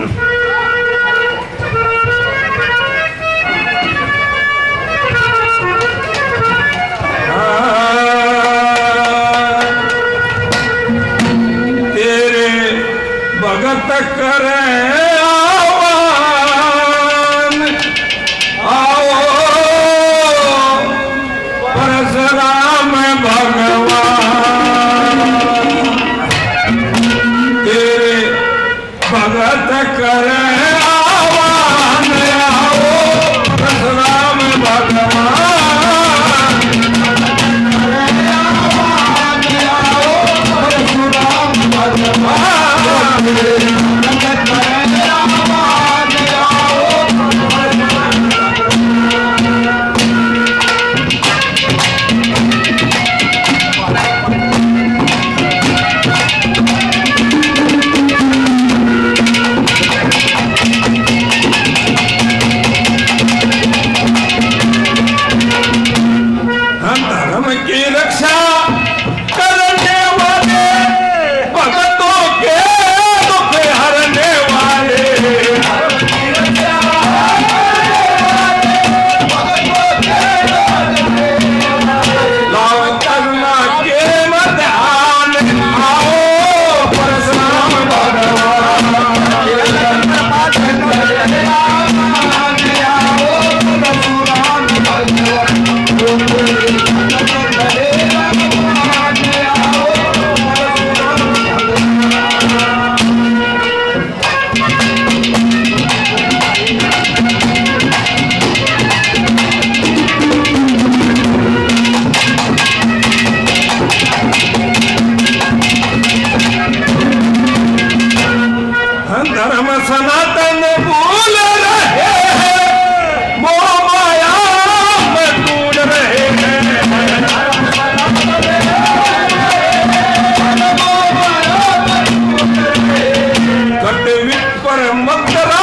Ha धर्म सनातन भूल மக்களா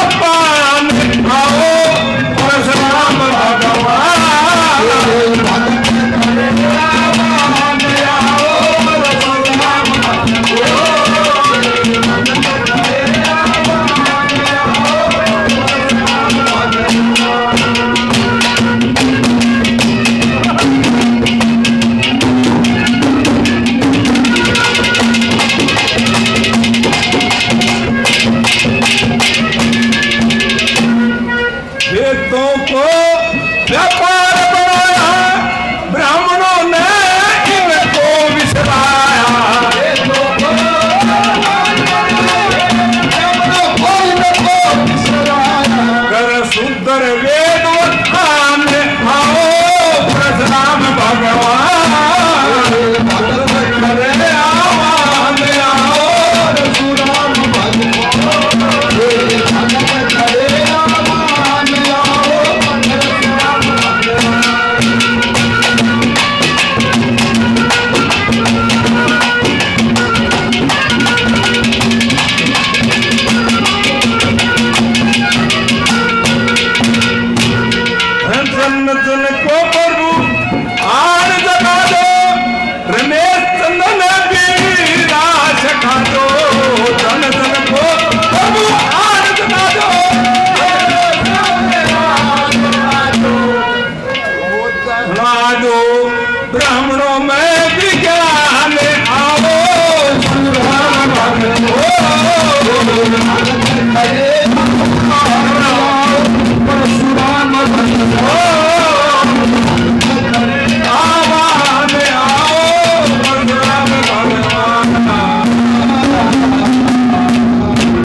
Yeah. जिनको प्रभु। आर जगा दो। रमेश चंदन बीरा सखा प्रभु आर जगा ब्राह्मणों में विज्ञान